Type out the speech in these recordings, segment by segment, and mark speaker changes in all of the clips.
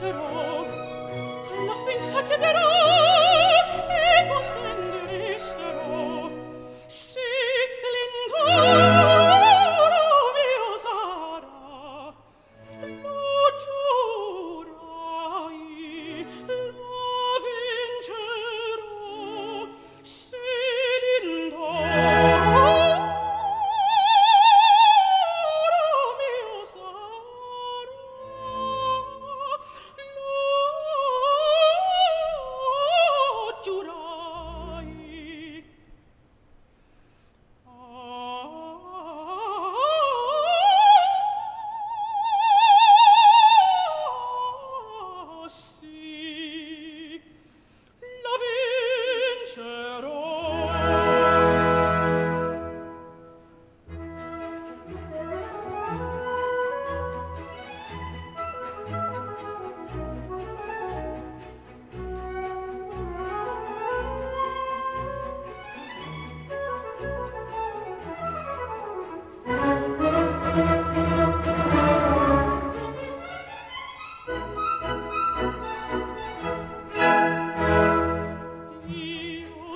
Speaker 1: passerò alla fin sa chiederò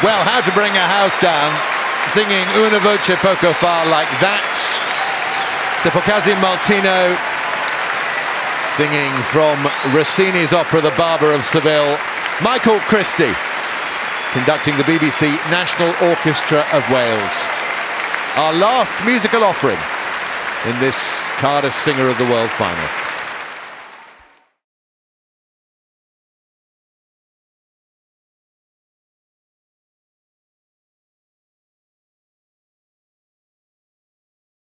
Speaker 2: Well, how to bring a house down, singing Una Voce Poco Fa like that. Siphokazi singing from Rossini's opera The Barber of Seville. Michael Christie conducting the BBC National Orchestra of Wales. Our last musical offering in this Cardiff Singer of the World final.